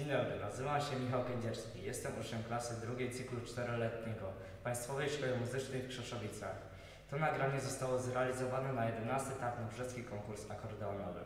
Dzień dobry, nazywam się Michał Kędzierski. Jestem uczniem klasy drugiej cyklu czteroletniego Państwowej Szkoły Muzycznej w Krzeszowicach. To nagranie zostało zrealizowane na 11 etap Brzeski Konkurs Akordeonowy.